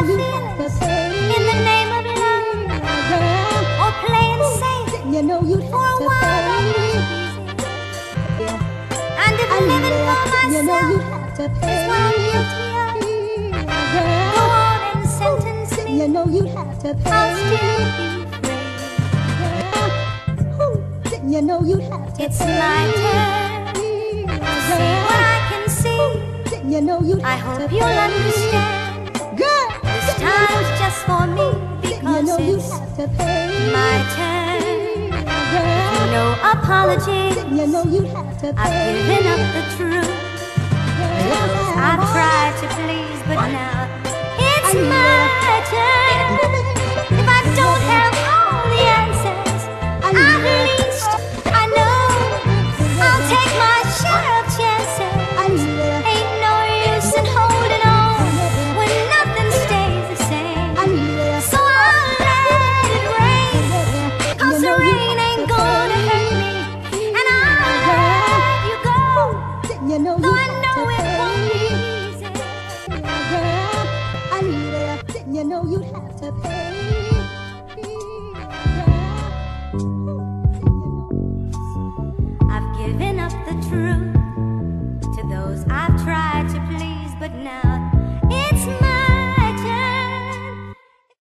in the name of love or oh, playing safe You know you for a have to while. that was pay. easy. And if living for You know you myself have to is what I'm pay. guilty of, go Girl, on and sentence me. You know you have to I'll still be free. You know you have to It's my turn to see what I can see. You know you I hope you'll understand. To pay. my turn. Girl, No apology. you know you have to I've pay. given up the truth. I've tried to please, but now it's my turn. you know you I know it won't be easy. Girl, I needed Didn't you know you'd have to pay. I've given up the truth to those I've tried to please, but now.